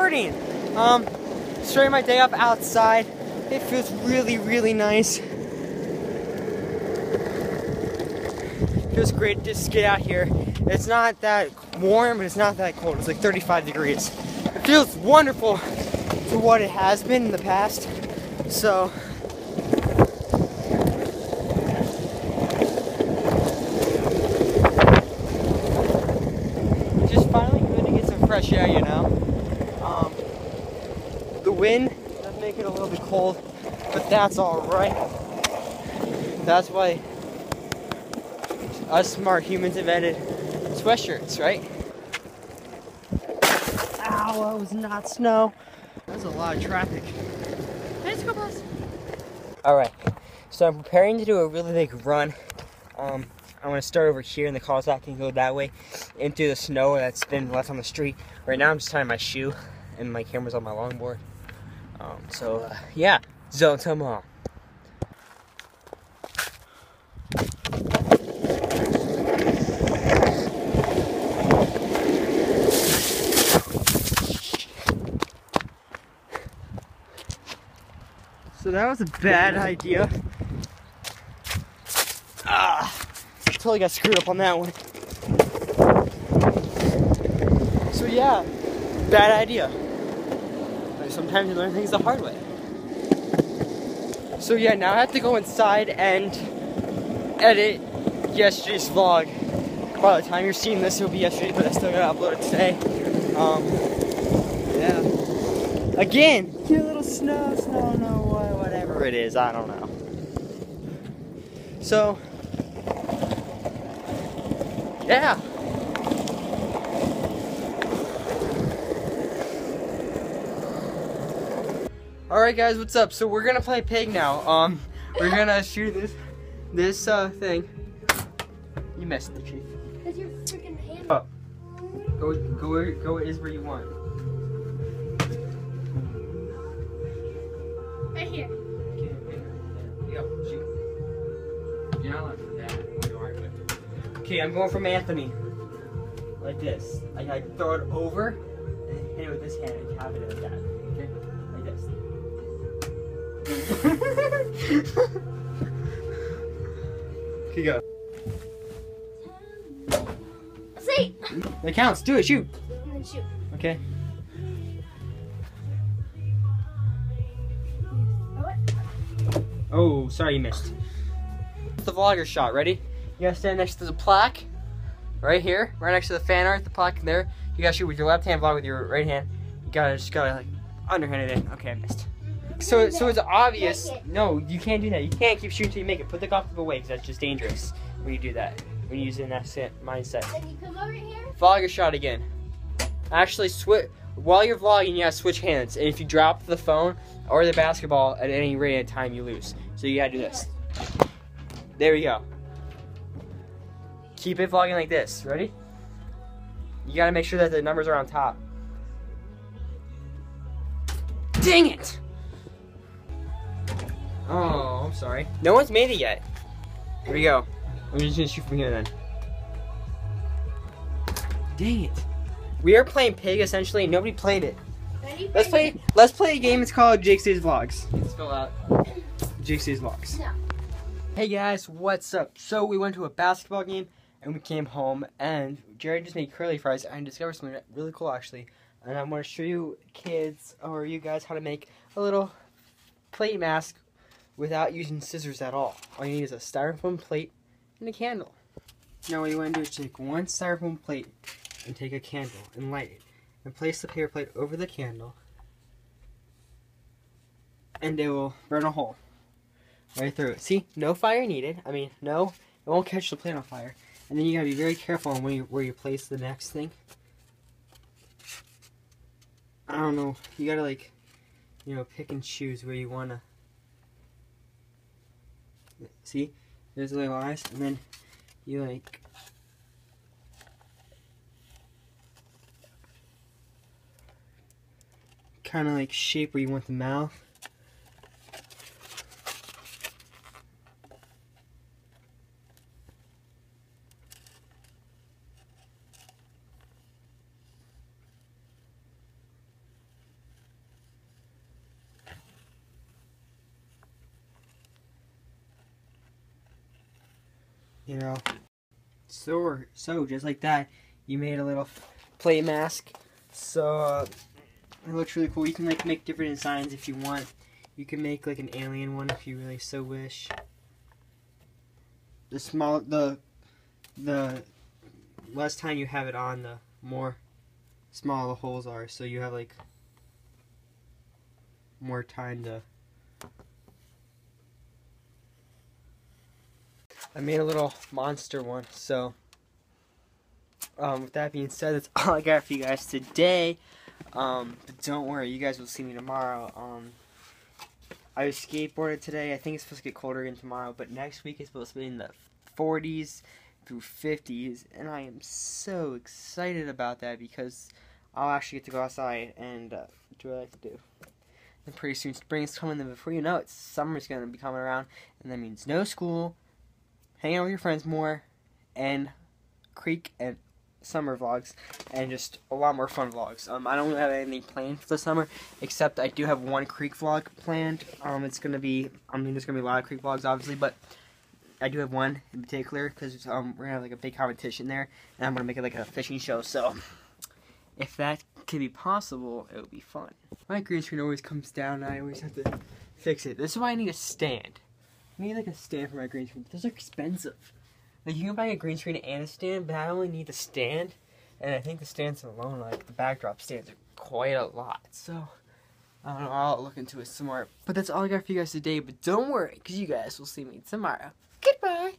morning. Um, starting my day up outside. It feels really, really nice. Feels great just to get out here. It's not that warm, but it's not that cold. It's like 35 degrees. It feels wonderful for what it has been in the past. So, just finally good to get some fresh air, you know. Wind does make it a little bit cold, but that's all right. That's why us smart humans invented sweatshirts, right? Ow, it was not snow. That was a lot of traffic. Let's go, boss. All right, so I'm preparing to do a really big run. Um, I'm gonna start over here in the cul-de-sac and go that way into the snow that's been left on the street. Right now, I'm just tying my shoe, and my camera's on my longboard. Um, so uh, yeah, zone to mom. So that was a bad idea. Ah, totally got screwed up on that one. So yeah, bad idea. Sometimes you learn things the hard way. So yeah, now I have to go inside and edit yesterday's vlog. By the time you're seeing this, it'll be yesterday, but I still gotta upload it today. Um, yeah. Again, cute little snow, snow, no, wha- whatever it is, I don't know. So, yeah. Alright guys, what's up? So we're gonna play pig now. Um, we're gonna shoot this, this, uh, thing. You missed the chief. Because your freaking hand. Oh. Go, go, where, go is where you want. Right here. Okay, okay. Go, shoot. You're not allowed to do that. You Okay, I'm going from Anthony. Like this. I, I throw it over and hit it with this hand and have it like that. Okay, go. See? That counts. Do it. Shoot. And then shoot. Okay. Oh, sorry you missed. The vlogger shot. Ready? You gotta stand next to the plaque. Right here. Right next to the fan art. The plaque there. You gotta shoot with your left hand, vlog with your right hand. You gotta just gotta like underhand it in. Okay, I missed. So, so it's obvious. No, you can't do that. You can't keep shooting till you make it. Put the golf club away because that's just dangerous when you do that. When you use it in that mindset. Then you come over here. Vlogger shot again. Actually, switch while you're vlogging. You have to switch hands, and if you drop the phone or the basketball at any rate of time, you lose. So you gotta do this. There we go. Keep it vlogging like this. Ready? You gotta make sure that the numbers are on top. Dang it! Oh, I'm sorry. No one's made it yet. Here we go. I'm just gonna shoot from here then. Dang it. We are playing Pig essentially. and Nobody played it. Ready? Let's play. Let's play a game. It's called Jakesdays Vlogs. Spell out Jakesdays Vlogs. No. Hey guys, what's up? So we went to a basketball game and we came home and Jared just made curly fries and discovered something really cool actually. And I'm going to show you kids or you guys how to make a little plate mask without using scissors at all. All you need is a styrofoam plate and a candle. Now what you want to do is take one styrofoam plate and take a candle and light it. And place the paper plate over the candle. And it will burn a hole right through it. See, no fire needed. I mean, no, it won't catch the plate on fire. And then you gotta be very careful on where you, where you place the next thing. I don't know. You gotta like, you know, pick and choose where you wanna. See, there's the little eyes, and then you like. Kind of like shape where you want the mouth. You know. So, so just like that, you made a little play mask. So uh, it looks really cool. You can like make different designs if you want. You can make like an alien one if you really so wish. The small the the less time you have it on, the more small the holes are. So you have like more time to. I made a little monster one, so um, with that being said, that's all I got for you guys today. Um, but don't worry, you guys will see me tomorrow. Um, I skateboarded today. I think it's supposed to get colder again tomorrow, but next week it's supposed to be in the 40s through 50s, and I am so excited about that because I'll actually get to go outside and uh, do what I like to do. And pretty soon spring's coming, and before you know it, summer's going to be coming around, and that means no school, hang out with your friends more, and creek and summer vlogs and just a lot more fun vlogs. Um, I don't have anything planned for the summer except I do have one creek vlog planned. Um, it's gonna be I mean there's gonna be a lot of creek vlogs obviously, but I do have one in particular because um we're gonna have like a big competition there and I'm gonna make it like a fishing show. So if that could be possible, it would be fun. My green screen always comes down and I always have to fix it. This is why I need a stand. I need like a stand for my green screen. Those are expensive. Like you can buy a green screen and a stand, but I only need the stand, and I think the stands alone, like the backdrop stands, are quite a lot. So I don't know. I'll look into it some more. But that's all I got for you guys today. But don't worry, because you guys will see me tomorrow. Goodbye.